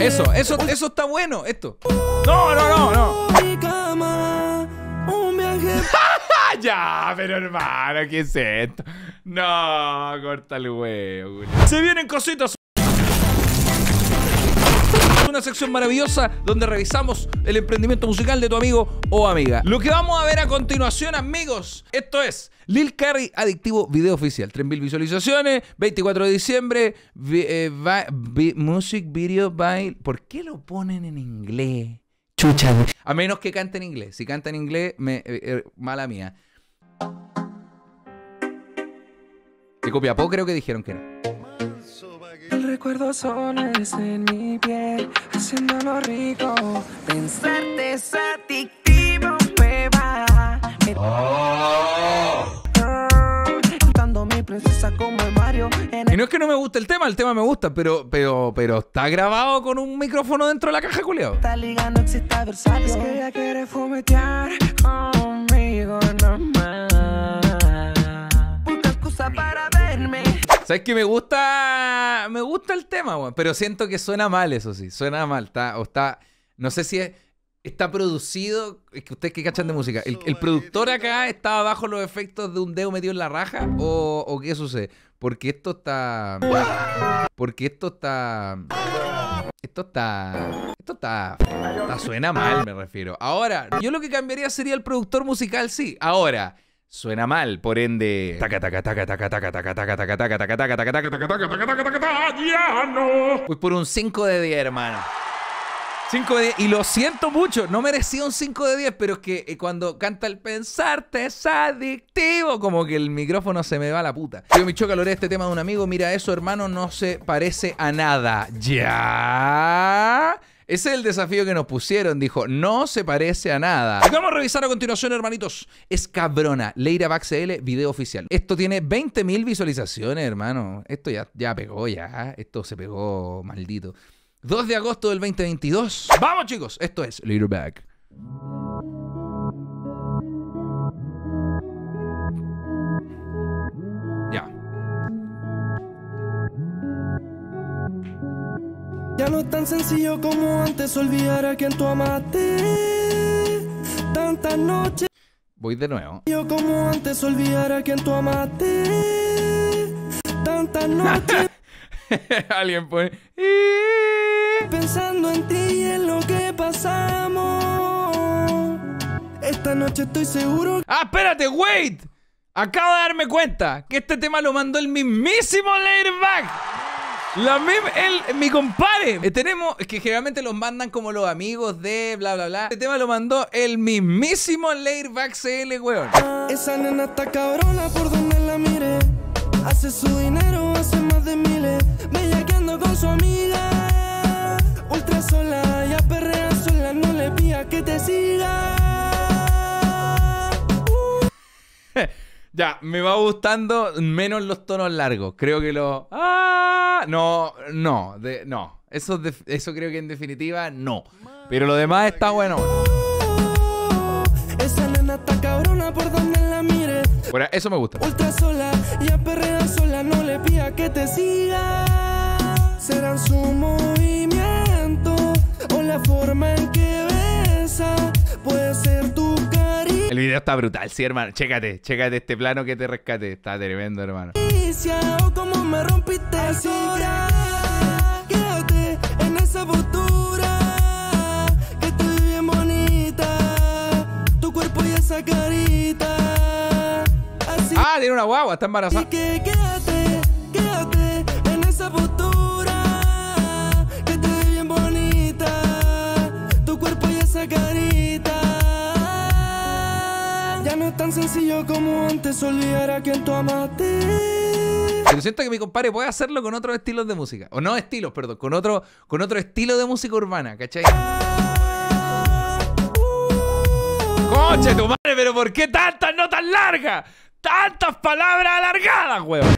Eso, eso, eso está bueno, esto. No, no, no, no. Ya, pero hermano, ¿qué es esto? No, corta el huevo. Se vienen cositas. Una sección maravillosa donde revisamos el emprendimiento musical de tu amigo o amiga. Lo que vamos a ver a continuación, amigos, esto es Lil Curry Adictivo Video Oficial. 3.000 visualizaciones, 24 de diciembre, eh, Music Video by... ¿Por qué lo ponen en inglés? Chucha. A menos que cante en inglés. Si canta en inglés, eh, eh, mala mía. De Copiapó creo que dijeron que era. El recuerdo sones en mi piel, haciéndolo rico. Pensarte es adictivo, beba. Me- Ah, Cantando mi princesa como el Mario en Y no es que no me guste el tema, el tema me gusta, pero, pero, pero está grabado con un micrófono dentro de la caja, culiao. esta liga no existe adversario. Es que ella quiere fumetear conmigo nomás. ¿Sabes que me gusta? Me gusta el tema, weón. Pero siento que suena mal, eso sí. Suena mal. Está, o está. No sé si es- está producido. Es que ustedes que cachan de música. El, el productor acá está bajo los efectos de un dedo metido en la raja. ¿O, o qué sucede? Porque esto está. Porque esto está. Esto está. Esto está. está- suena mal, me refiero. Ahora, yo lo que cambiaría sería el productor musical, sí. Ahora suena mal, por ende. Voy por un 5 de 10, hermano. 5 de 10. Y lo siento mucho, no merecía un 5 de 10, pero es que cuando canta el pensarte es adictivo, como que el micrófono se me va a la puta. Yo me choca este tema de un amigo, mira eso hermano, no se parece a nada. Ya. Ese es el desafío que nos pusieron, dijo, no se parece a nada. Lo que vamos a revisar a continuación, hermanitos, es Cabrona, Leira CL, video oficial. Esto tiene 20.000 visualizaciones, hermano. Esto ya, ya pegó, ya. Esto se pegó, maldito. 2 de agosto del 2022. Vamos, chicos, esto es Leader Back. Ya no es tan sencillo como antes olvidar a quien tú amaste. Tantas noches Voy de nuevo. yo como antes olvidar a quien tú amaste. Tantas noches Alguien pone. pensando en ti y en lo que pasamos. Esta noche estoy seguro ¡Ah, espérate, wait! Acabo de darme cuenta que este tema lo mandó el mismísimo Lairback. La mim- el, mi compadre. Eh, tenemos, que generalmente los mandan como los amigos de bla bla bla. Este tema lo mandó el mismísimo Lairback CL, weón. Esa nena está cabrona por donde la mire. Hace su dinero, hace más de miles. Bellaqueando con su amiga. Ultra sola, ya perrea sola. No le pidas que te siga. Ya, me va gustando menos los tonos largos. Creo que lo. ¡Ah! No, no, de- no. Eso, de- eso creo que en definitiva no. Pero lo demás está bueno. Esa nena está cabrona por donde la mire. Bueno, eso me gusta. Ultra sola, ya perrea sola. No le pidas que te siga. Serán su movimiento o la forma en que besa. Puede ser tu. El video está brutal, sí, hermano. Chécate, chécate este plano que te rescate. Está tremendo, hermano. o como me rompiste así Quédate en esa postura Que estoy bien bonita Tu cuerpo y esa carita Así Ah, tiene una guagua, está embarazada. Olvidar a quien tú amaste Pero siento que mi compadre puede hacerlo con otros estilos de música. O no estilos, perdón, con otro, con otro estilo de música urbana, ¿cachai? Conche tu madre, pero ¿por qué tantas notas largas? Tantas palabras alargadas, weón.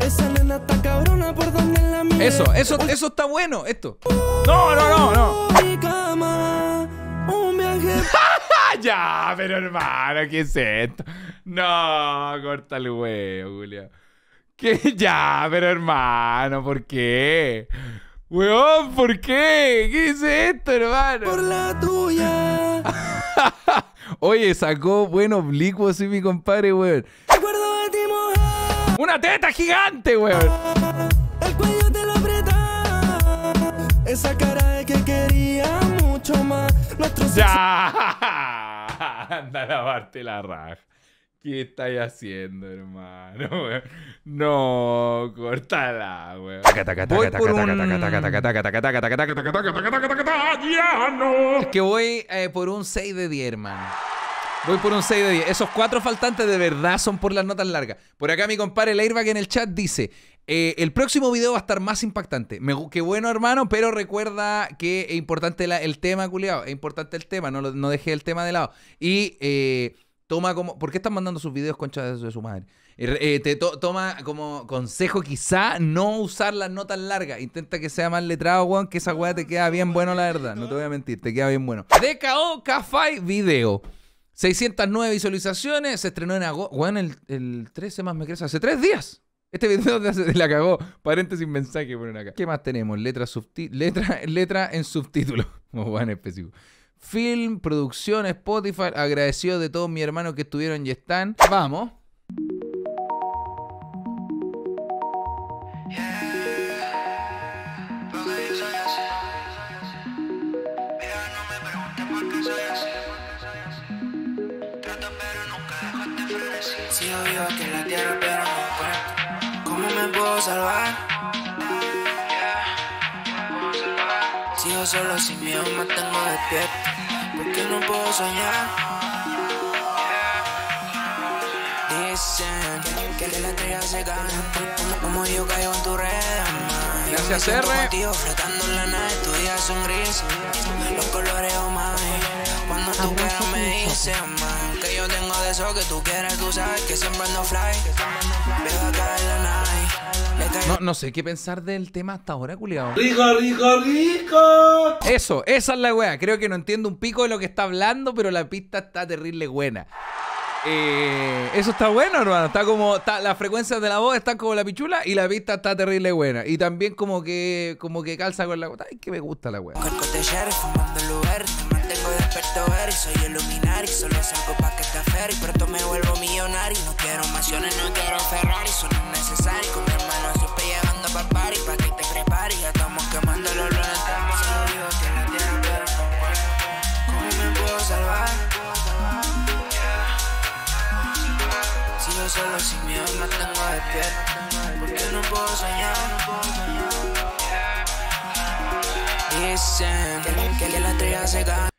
Esa nena está cabrona por donde la. Eso, eso, eso está bueno, esto. No, no, no, no. Ya! Pero hermano, ¿qué es esto? No, corta el huevo, Julia. ¿Qué? Ya, pero hermano, ¿por qué? Weón, ¿por qué? ¿Qué es esto, hermano? Por la tuya. Oye, sacó buen oblicuo así mi compadre, weón. ¡Una teta gigante, weón! El cuello te lo apretaba. Esa cara de que quería mucho más. Nuestro ¡Ya! Anda lavarte la raja. ¿Qué estáis haciendo, hermano? weón? No, córtala, weón. Voy por un... Es que voy eh, por un 6 de 10, hermano. Voy por un 6 de 10. Esos cuatro faltantes de verdad son por las notas largas. Por acá mi compadre el Airbag en el chat dice... eh, el próximo video va a estar más impactante. Qué bueno, hermano, pero recuerda que es importante el tema, culiado. Es importante el tema, no, no dejé el tema de lado. Y eh, toma como... ¿Por qué están mandando sus videos, concha de, su madre? Eh, te to- toma como consejo quizá no usar las notas largas. Intenta que sea más letrado, weón, que esa weá te queda bien bueno, la verdad. No te voy a mentir, te queda bien bueno. DKO Cafai Video. 609 visualizaciones, se estrenó en agosto. Weón, el, el 13 más me crece hace tres días. Este video de la cagó. Paréntesis mensaje ponen acá. ¿Qué más tenemos? Letra, subti- letra, letra en subtítulo. Como weón específico. Film, producción, Spotify. Agradecido de todos mis hermanos que estuvieron y están. Vamos. Porque salvar? Sigo solo sin miedo, me mantengo despierto. Porque no puedo soñar. Dicen que la estrella se cae como, yo caigo en tu red, man. Gracias, R. contigo flotando en la nave, tus días son grises, los colores my. Cuando tú quieras me dices, man, que yo tengo de eso que tú quieres, tú sabes que siempre ando fly. Veo acá en la nave, No, no sé qué pensar del tema hasta ahora, culiado. Rico, rico, rico. Eso, esa es la weá. Creo que no entiendo un pico de lo que está hablando, pero la pista está terrible buena. Eh, eso está bueno, hermano. Está como. Está, las frecuencias de la voz están como la pichula y la pista está terrible buena. Y también como que. como que calza con la Ay, que me gusta la weá. Soy Illuminati Solo salgo pa' que te ferry Pronto me vuelvo millonario No quiero mansiones, no quiero Ferrari Son innecesarios Con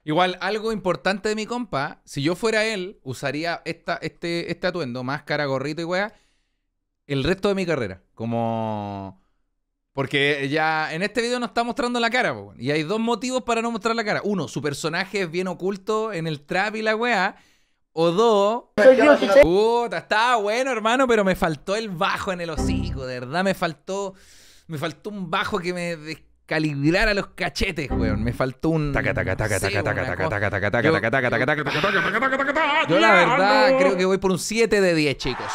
Igual, algo importante de mi compa, si yo fuera él, usaría esta, este, este atuendo, máscara, gorrito y weá, el resto de mi carrera. Como. Porque ya en este video no está mostrando la cara, po, y hay dos motivos para no mostrar la cara. Uno, su personaje es bien oculto en el trap y la weá. O dos. Puta, estaba bueno, hermano, pero me faltó el bajo en el hocico. De verdad, me faltó. Me faltó un bajo que me descalibrara los cachetes, weón. Me faltó un. Taca, taca, taca, taca, taca, taca, taca, taca, taca, Yo- taca, taca, taca, taca, taca, taca, taca, taca, taca, taca, Yo la verdad ¡Diablo! creo que voy por un 7 de 10, chicos.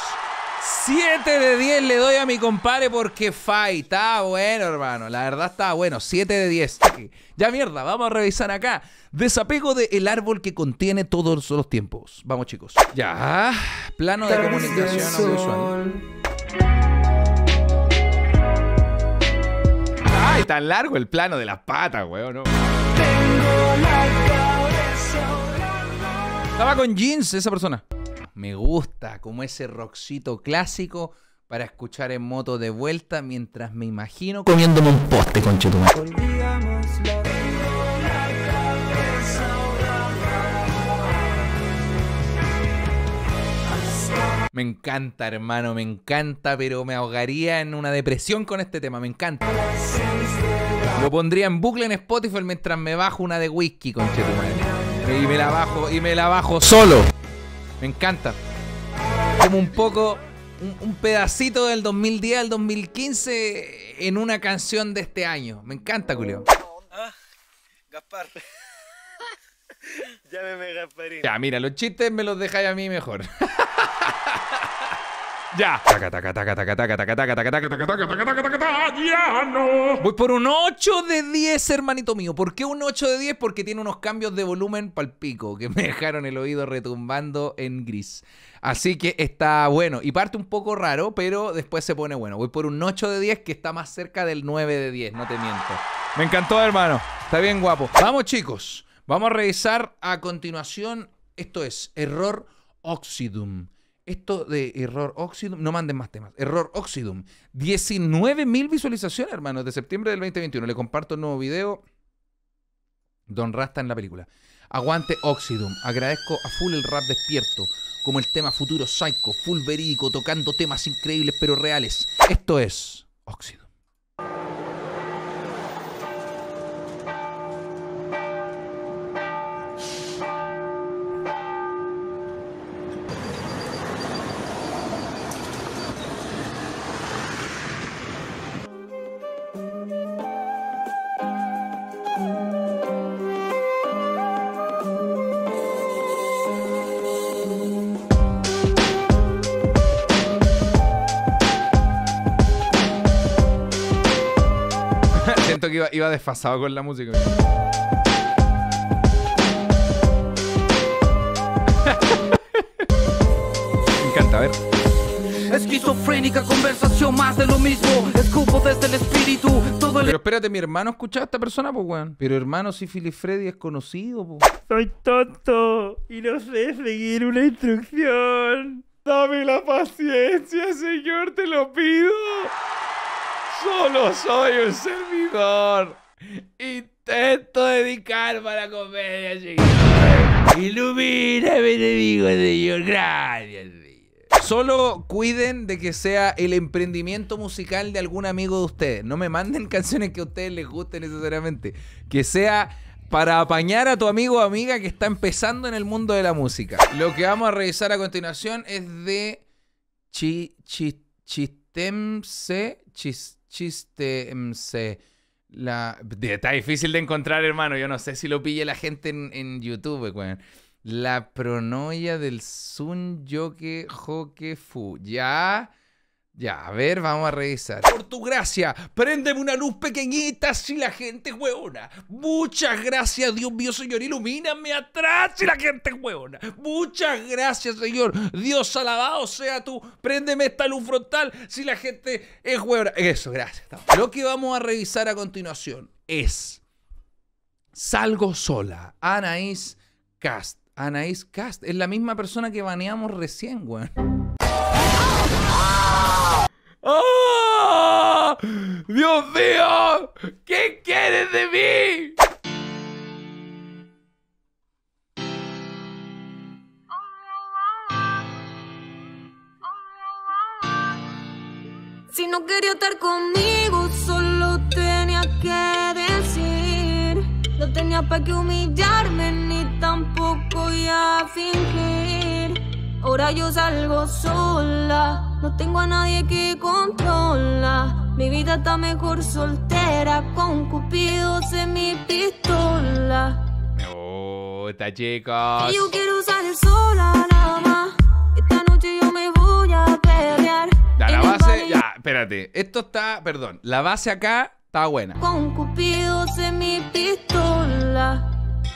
7 de 10 le doy a mi compadre porque fight. Está bueno, hermano. La verdad está bueno. 7 de 10. Ya mierda, vamos a revisar acá. Desapego de el árbol que contiene todos los tiempos. Vamos, chicos. Ya. Plano de comunicación audiovisual. Ay, tan largo el plano de las patas, weón. ¿no? Estaba con jeans esa persona. Me gusta como ese rockcito clásico para escuchar en moto de vuelta mientras me imagino comiéndome un poste, conchetumare. Me encanta, hermano, me encanta, pero me ahogaría en una depresión con este tema, me encanta. Lo pondría en bucle en Spotify mientras me bajo una de whisky, conchetumare. Y me la bajo, y me la bajo solo. Me encanta. Como un poco, un, un pedacito del 2010 al 2015 en una canción de este año. Me encanta, Julio. Gaspar. Llámeme Gasparín. Ya, mira, los chistes me los dejáis a mí mejor. ya. Ya no. Voy por un 8 de 10, hermanito mío. ¿Por qué un 8 de 10? Porque tiene unos cambios de volumen palpico que me dejaron el oído retumbando en gris. Así que está bueno. Y parte un poco raro, pero después se pone bueno. Voy por un 8 de 10 que está más cerca del 9 de 10, no te miento. Me encantó, hermano. Está bien guapo. Vamos, chicos. Vamos a revisar a continuación. Esto es Error Oxidum. Esto de Error Oxidum, no manden más temas. Error Oxidum. 19.000 visualizaciones, hermanos, de septiembre del 2021. Le comparto el nuevo video. Don Rasta en la película. Aguante Oxidum. Agradezco a full el rap despierto. Como el tema Futuro Psycho, full verídico, tocando temas increíbles pero reales. Esto es Oxidum. Que iba, iba desfasado con la música. Me encanta, a ver. Esquizofrénica conversación, más de lo mismo. Escupo desde el espíritu. Todo el Pero espérate, mi hermano escuchaba a esta persona, pues, weón. Pero hermano, si Philly Freddy es conocido, pues. Soy tonto y no sé seguir una instrucción. Dame la paciencia, señor, te lo pido. Solo soy un servidor. Intento dedicarme a la comedia, señor. Ilumíname, enemigo, señor. Gracias, señor. Solo cuiden de que sea el emprendimiento musical de algún amigo de ustedes. No me manden canciones que a ustedes les gusten necesariamente. Que sea para apañar a tu amigo o amiga que está empezando en el mundo de la música. Lo que vamos a revisar a continuación es de chi, chi, Chistemse. Chis, Chistemse. La, está difícil de encontrar, hermano. Yo no sé si lo pille la gente en, YouTube, weón. La pronoia del Sun Yoke Hoke Fu. Ya. Ya, a ver, vamos a revisar. Por tu gracia, préndeme una luz pequeñita si la gente es hueona. Muchas gracias, Dios mío, Señor. Ilumíname atrás si la gente es hueona. Muchas gracias, Señor. Dios alabado sea tú. Préndeme esta luz frontal si la gente es hueona. Eso, gracias. Lo que vamos a revisar a continuación es Salgo sola. Anaís Cast. Anaís Cast es la misma persona que baneamos recién, weón. ¡Oh! ¡Dios mío! ¿Qué quieres de mí? Si no quería estar conmigo, solo tenía que decir. No tenía para qué humillarme, ni tampoco ya fingir. Ahora yo salgo sola, no tengo a nadie que controla. Mi vida está mejor soltera, con cupidos en mi pistola. Me gusta, chicos. Y yo quiero salir sola nada más. Esta noche yo me voy a pelear. Ya, la base, ya, espérate. Esto está, perdón, la base acá está buena. Con cupidos en mi pistola.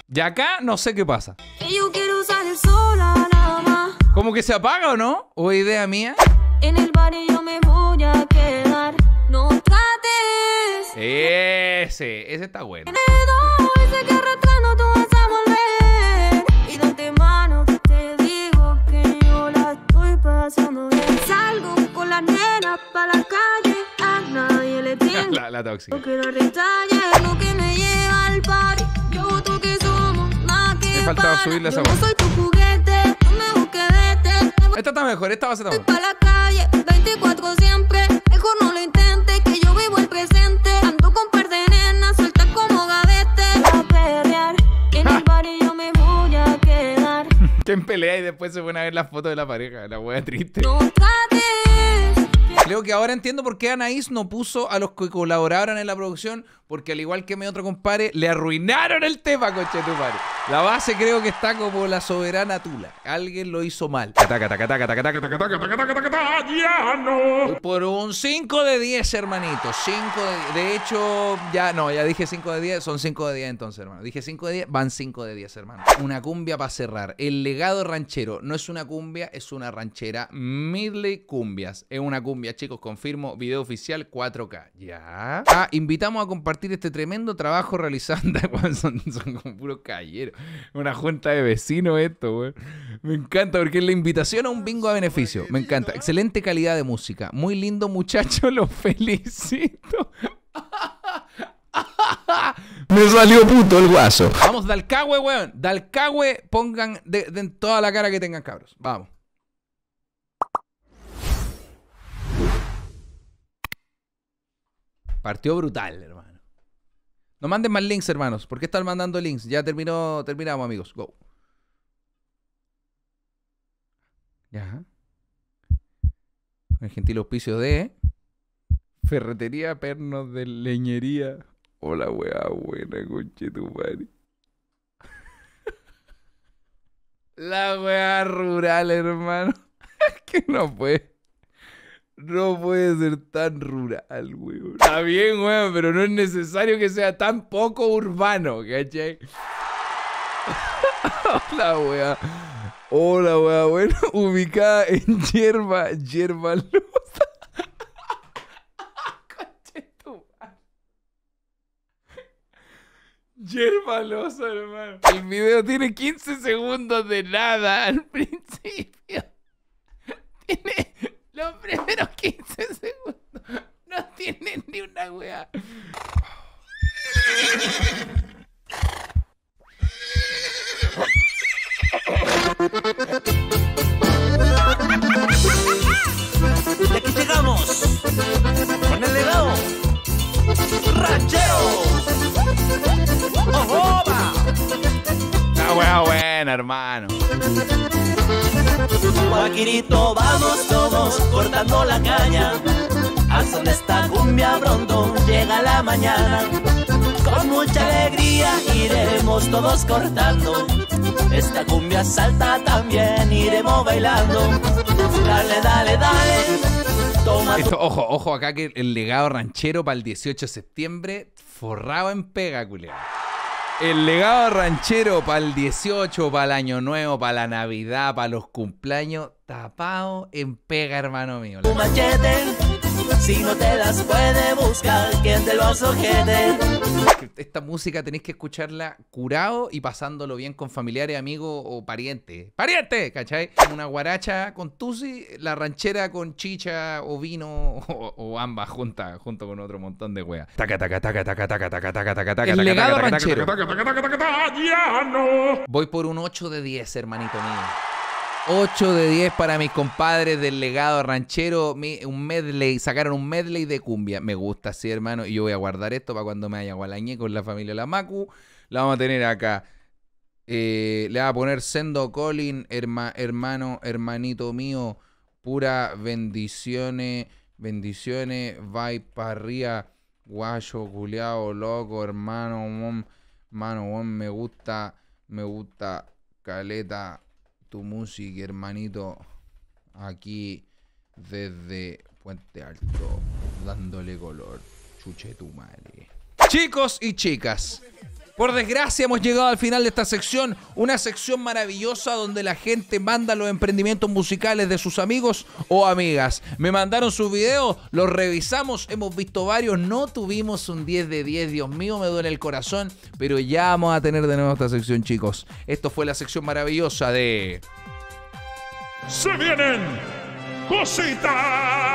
Y acá no sé qué pasa. Y yo quiero salir sola nada. ¿Como que se apaga o no? ¿O idea mía? En el bar yo me voy a quedar. No trates. Ese, ese está bueno. Miedo, ese que arrastrando tú vas a volver. Y de antemano te digo que yo la estoy pasando bien. Salgo con la nena para la calle. A nadie le. La, la tóxica. No quiero retalle, lo que me lleva al party. Yo tú que somos nada que Me faltaba pana. subirle esa Yo no voz. soy tu juguete, Esta está mejor, esta base está mejor. para la calle, 24 siempre. Mejor no lo intentes, que yo vivo el presente. Ando con par de nenas, sueltas como gavete. A perrear, en el bar y yo me voy a quedar. Que en pelea y después se pone a ver la foto de la pareja. La wea triste. No. Creo que ahora entiendo por qué Anaís no puso a los que colaboraron en la producción, porque al igual que mi otro compadre, le arruinaron el tema, conchetumare. La base creo que está como la soberana tula. Alguien lo hizo mal. Por un 5 de 10, hermanito. 5 de De hecho, ya no, ya dije 5 de 10. Son 5 de 10 entonces, hermano. Dije 5 de 10, van 5 de 10, hermano. Una cumbia para cerrar. El legado ranchero no es una cumbia, es una ranchera. Midley Cumbias. Es una cumbia, chicos, confirmo. Video oficial 4K. Ya. Ah, invitamos a compartir este tremendo trabajo realizando. son, como puros calleros. Una junta de vecinos esto, güey. Me encanta porque es la invitación a un bingo a beneficio. Me encanta. Excelente calidad de música. Muy lindo muchacho, lo felicito. Me salió puto el guaso. Vamos, Dalcagüe, weón. Dalcagüe, pongan de, toda la cara que tengan cabros. Vamos. Partió brutal, hermano. No manden más links, hermanos. ¿Por qué están mandando links? Ya terminó, terminamos, amigos. Go. Ya. El gentil auspicio de Ferretería Pernos de Leñería. Hola, weá, buena, conche tu madre. La weá rural, hermano. Que no puede. No puede ser tan rural, weón. Está bien, weón, pero no es necesario que sea tan poco urbano, ¿cachai? Hola, weá. Hola, weá, bueno, ubicada en. Conche tu madre. Hierba losa, hermano. El video tiene 15 segundos de nada al principio. Weá buena, hermano. Guaquirito, vamos todos cortando la caña. Al son de esta cumbia pronto llega la mañana. Con mucha alegría iremos todos cortando. Esta cumbia salta también, iremos bailando. Dale, dale, dale. Toma Esto, ojo, ojo acá que el legado ranchero para el 18 de septiembre, forrado en pega, culiao. El legado ranchero para el 18, para el año nuevo, para la Navidad, para los cumpleaños, tapado en pega, hermano mío. Si no te das, puede buscar quien te lo sujete. Esta música tenéis que escucharla curado y pasándolo bien con familiares, amigos o parientes. ¡Pariente! ¿Cachai? Una guaracha con tusi, la ranchera con chicha o vino o, o ambas juntas, junto con otro montón de weas. Taca, taca, taca, taca, taca, taca, taca, taca, taca, El taca, legado taca, taca, ranchero. taca, taca, taca, taca, taca, ya no. Voy por un 8 de 10, hermanito mío. 8 de 10 para mis compadres del legado ranchero. un medley, sacaron un medley de cumbia. Me gusta, sí, hermano. Y yo voy a guardar esto para cuando me haya gualañé con la familia La Macu. La vamos a tener acá. Eh, le va a poner Sendo Colin, herma- hermano, hermanito mío. Pura bendiciones, bendiciones. Vai para arriba. Guayo, culiao, loco, hermano. weón. Mano, weón, me gusta, me gusta, caleta, tu música, hermanito. Aquí, desde Puente Alto, dándole color. Chuche tu madre. Chicos y chicas, por desgracia hemos llegado al final de esta sección, una sección maravillosa donde la gente manda los emprendimientos musicales de sus amigos o amigas. Me mandaron sus videos, los revisamos, hemos visto varios, no tuvimos un 10 de 10, Dios mío, me duele el corazón, pero ya vamos a tener de nuevo esta sección, chicos. Esto fue la sección maravillosa de... Se vienen cositas.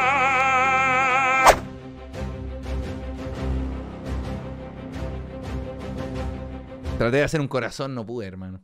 Traté de hacer un corazón, no pude, hermano.